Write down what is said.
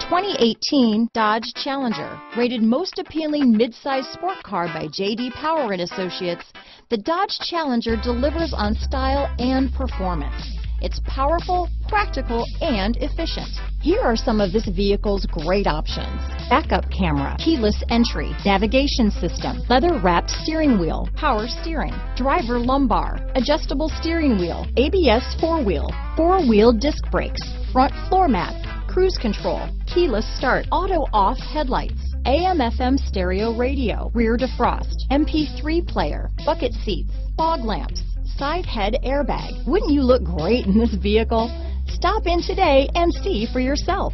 2018 Dodge Challenger. Rated most appealing midsize sport car by J.D. Power and Associates, the Dodge Challenger delivers on style and performance. It's powerful, practical, and efficient. Here are some of this vehicle's great options. Backup camera, keyless entry, navigation system, leather wrapped steering wheel, power steering, driver lumbar, adjustable steering wheel, ABS four wheel, four wheel disc brakes, front floor mat, cruise control, keyless start, auto off headlights, AM FM stereo radio, rear defrost, MP3 player, bucket seats, fog lamps, side head airbag. Wouldn't you look great in this vehicle? Stop in today and see for yourself.